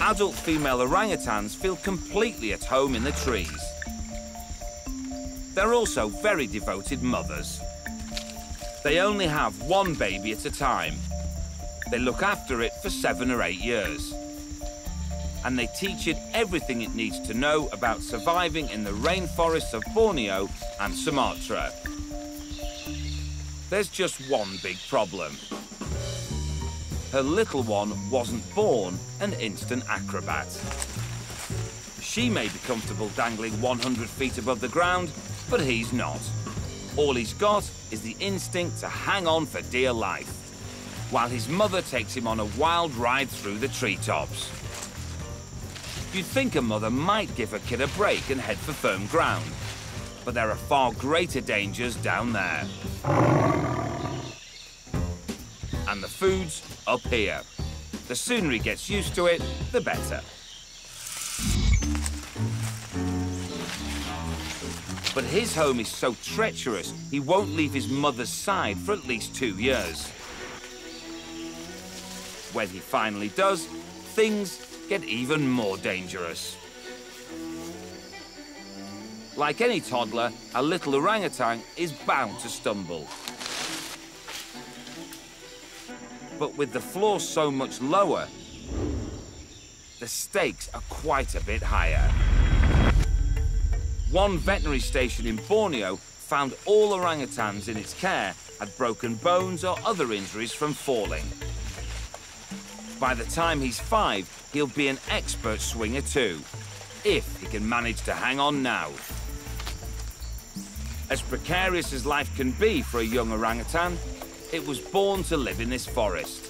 adult female orangutans feel completely at home in the trees. They're also very devoted mothers. They only have one baby at a time. They look after it for seven or eight years. And they teach it everything it needs to know about surviving in the rainforests of Borneo and Sumatra. There's just one big problem. Her little one wasn't born an instant acrobat. She may be comfortable dangling 100 feet above the ground, but he's not. All he's got is the instinct to hang on for dear life, while his mother takes him on a wild ride through the treetops. You'd think a mother might give her kid a break and head for firm ground, but there are far greater dangers down there. And the food's up here. The sooner he gets used to it, the better. But his home is so treacherous, he won't leave his mother's side for at least two years. When he finally does, things get even more dangerous. Like any toddler, a little orangutan is bound to stumble. But with the floor so much lower, the stakes are quite a bit higher. One veterinary station in Borneo found all orangutans in its care had broken bones or other injuries from falling. By the time he's five, he'll be an expert swinger too, if he can manage to hang on now. As precarious as life can be for a young orangutan, it was born to live in this forest.